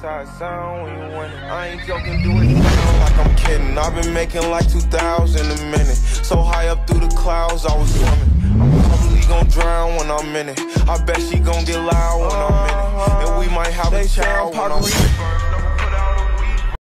Southside sound when you win. I ain't joking, do it like I'm kidding. I've been making like 2,000 a minute. So high up through the clouds, I was swimming. I'm probably gon' drown when I'm in it. I bet she gonna get loud when I'm in it. And we might have a child when I'm in it.